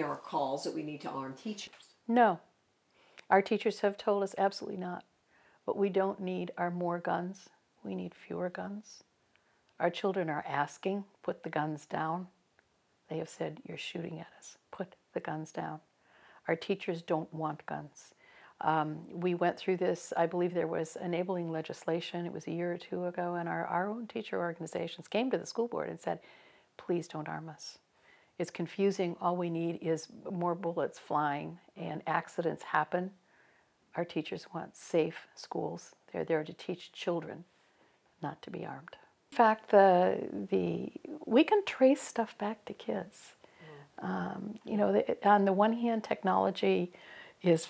there are calls that we need to arm teachers. No. Our teachers have told us absolutely not. What we don't need are more guns. We need fewer guns. Our children are asking, put the guns down. They have said, You're shooting at us. Put the guns down. Our teachers don't want guns. Um, we went through this, I believe there was enabling legislation, it was a year or two ago, and our, our own teacher organizations came to the school board and said, Please don't arm us. It's confusing. All we need is more bullets flying, and accidents happen. Our teachers want safe schools. They're there to teach children, not to be armed. In fact, the, the, we can trace stuff back to kids. Um, you know, the, on the one hand, technology is